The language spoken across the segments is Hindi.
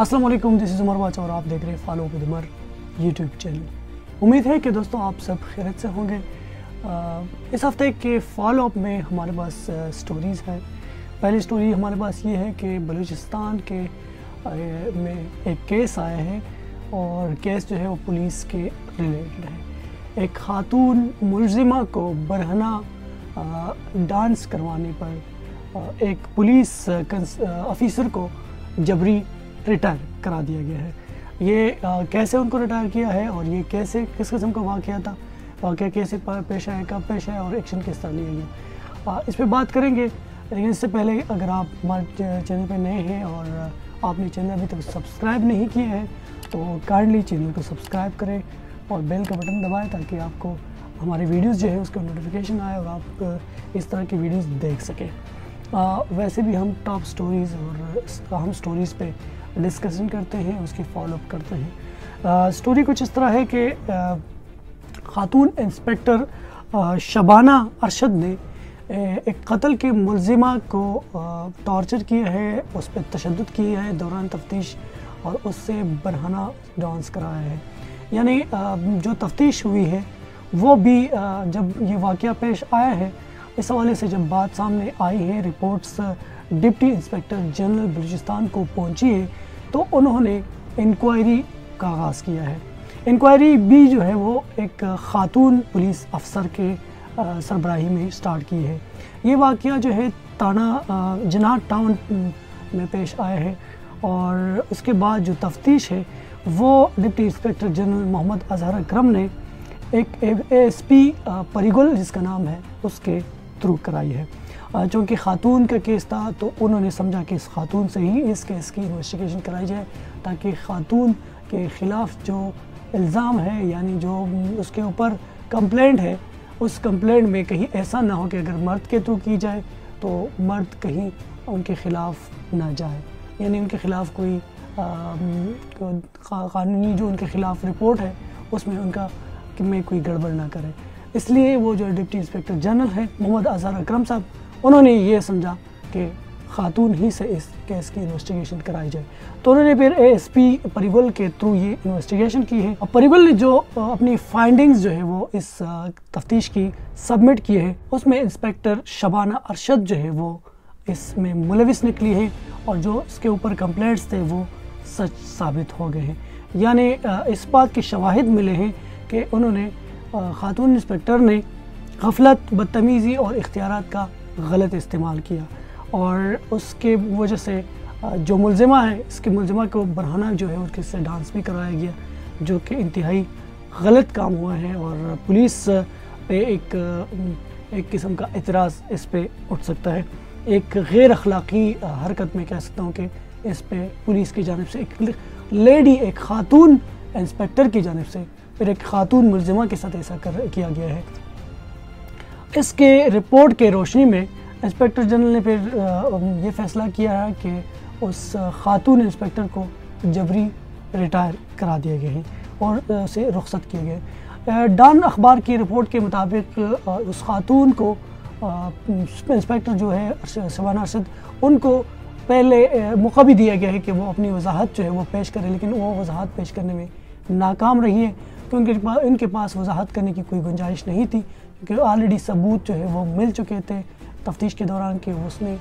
अस्सलाम वालेकुम दिस इज़ उमर वाचा और आप देख रहे हैं follow with Umar YouTube channel उम्मीद है कि दोस्तों आप सब खैरत से होंगे। इस हफ़्ते के फॉलो अप में हमारे पास स्टोरीज़ हैं। पहली स्टोरी हमारे पास ये है कि बलूचिस्तान के में एक केस आया है और केस जो है वो पुलिस के रिलेटेड है। एक खातून मुलजिमा को बरहना डांस करवाने पर एक पुलिस ऑफिसर को जबरी रिटायर करा दिया गया है। ये आ, कैसे उनको रिटायर किया है और ये कैसे किस किस्म का वाक़ था? वाक़ कैसे पेश आया कब पेश आया और एक्शन किस तरह लिया गया? इस पर बात करेंगे लेकिन इससे पहले अगर आप हमारे चैनल पर नए हैं और आपने चैनल अभी तक सब्सक्राइब नहीं किया है तो काइंडली चैनल को सब्सक्राइब करें और बेल का बटन दबाएँ ताकि आपको हमारे वीडियोस जो है उसका नोटिफिकेशन आए और आप इस तरह की वीडियोस देख सकें। वैसे भी हम टॉप स्टोरीज़ और हम स्टोरीज़ पे डिस्कशन करते हैं, उसकी फॉलोअप करते हैं। स्टोरी कुछ इस तरह है कि ख़ातून इंस्पेक्टर शबाना अरशद ने एक कत्ल के मुलजिमा को टॉर्चर किया है, उस पर तशद किया है, दौरान तफ्तीश और उससे बरहाना डांस कराया है। यानी जो तफ्तीश हुई है, वो भी जब ये वाक़ पेश आया है, इस हवाले से जब बात सामने आई है reports deputy inspector general Balochistan को पहुँची है तो उन्होंने इंक्वायरी का आगाज़ किया है। इंक्वायरी भी जो है वो एक ख़ातून पुलिस अफसर के सरबराही में स्टार्ट की है। ये वाक़ जो है ताना जना टाउन में पेश आया है और उसके बाद जो तफ्तीश है वो deputy inspector general Mohammad Azhar Akram ने एक एस पी परिगुल जिसका नाम है, उसके थ्रू कराई है। चूँकि ख़ातून का केस था तो उन्होंने समझा कि इस खातून से ही इस केस की इन्वेस्टिगेशन कराई जाए, ताकि ख़ातून के ख़िलाफ़ जो इल्ज़ाम है, यानी जो उसके ऊपर कंप्लेंट है, उस कंप्लेंट में कहीं ऐसा ना हो कि अगर मर्द के थ्रू की जाए तो मर्द कहीं उनके ख़िलाफ़ ना जाए। यानी उनके ख़िलाफ़ कोई कानूनी जो उनके ख़िलाफ़ रिपोर्ट है, उसमें उनका में कोई गड़बड़ ना करे। इसलिए वो जो डिप्टी इंस्पेक्टर जनरल है, मोहम्मद अजहर अक्रम साहब उन्होंने ये समझा कि खातून ही से इस केस की इन्वेस्टिगेशन कराई जाए। तो उन्होंने फिर एएसपी परिवल के थ्रू ये इन्वेस्टिगेशन की है। और परिवल ने जो अपनी फाइंडिंग्स जो है वो इस तफ्तीश की सबमिट की है, उसमें इंस्पेक्टर शबाना अरशद जो है वो इसमें मुलविस निकली है और जो इसके ऊपर कंप्लेंट्स थे वो सच साबित हो गए हैं। यानी इस बात के शवाहद मिले हैं कि उन्होंने ख़ातून इंस्पेक्टर ने गफलत, बदतमीज़ी और इख्तियार का गलत इस्तेमाल किया। और उसके वजह से जो मुलजमा है, इसके मुलजमा को बढ़ाना जो है, उसके से डांस भी कराया गया, जो कि इंतहाई गलत काम हुआ है और पुलिस पे एक एक किस्म का एतराज़ इस पर उठ सकता है। एक गैर अखलाक़ी हरकत में कह सकता हूँ कि इस पर पुलिस की जानब से एक लेडी, एक ख़ातून इंस्पेक्टर की जानब से फिर एक ख़ातून मुलजिमा के साथ ऐसा कर, किया गया है। इसके रिपोर्ट के रोशनी में इंस्पेक्टर जनरल ने फिर ये फैसला किया है कि उस ख़ातून इंस्पेक्टर को जबरी रिटायर करा दिए गए हैं और उसे रुख्सत किए गए डॉन अखबार की रिपोर्ट के मुताबिक उस खातून को इंस्पेक्टर जो है शबाना अरशद, उनको पहले मौका भी दिया गया है कि वो अपनी वजाहत जो है वो पेश करें, लेकिन वो वजाहत पेश करने में नाकाम रही है, क्योंकि इनके पास वजाहत करने की कोई गुंजाइश नहीं थी। क्योंकि ऑलरेडी सबूत जो है वो मिल चुके थे, तफ्तीश के दौरान कि उसने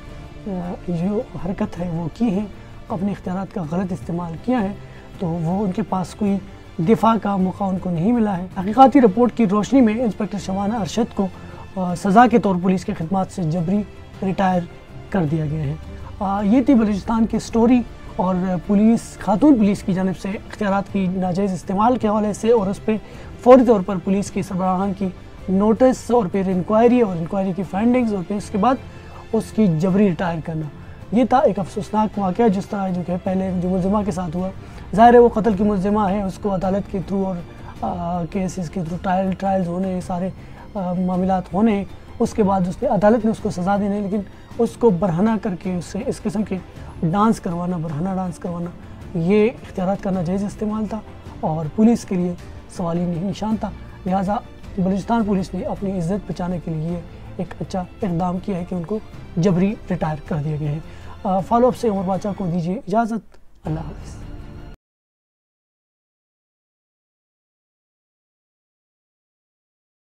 जो हरकत है वो की है, अपने इख्तियार का गलत इस्तेमाल किया है तो वो उनके पास कोई दिफा का मौका उनको नहीं मिला है। हकीकती रिपोर्ट की रोशनी में इंस्पेक्टर शबाना अरशद को सज़ा के तौर पुलिस की खदमात से जबरी रिटायर कर दिया गया है। ये थी बलूचिस्तान की स्टोरी और पुलिस, खातून पुलिस की जानब से अख्तियार की नाजायज़ इस्तेमाल के हवाले से और उस पर फौरी तौर पर पुलिस की सरबराहान की नोटिस और फिर इंक्वायरी और इंक्वायरी की फाइंडिंग्स और फिर उसके बाद उसकी जबरी रिटायर करना। ये था एक अफसोसनाक वाक़ जिस तरह जो कि पहले जो मुलजमा के साथ हुआ। ज़ाहिर है वो कत्ल की मुलजिमा है, उसको अदालत के थ्रू और केसेस के थ्रू ट्रायल ट्रायल्स होने, सारे मामला होने, उसके बाद उसने, अदालत ने उसको सज़ा देने लेकिन उसको बरहना करके उससे इस किस्म के डांस करवाना, बरहना डांस करवाना, ये इख्तियार का नाजायज़ इस्तेमाल था और पुलिस के लिए सवाली निशान था। लिहाजा बलूचिस्तान पुलिस ने अपनी इज़्ज़त बचाने के लिए एक अच्छा इकदाम किया है कि उनको जबरी रिटायर कर दिया गया है। फॉलोअप से उमर बाचा को दीजिए इजाज़त। अल्लाह हाफ़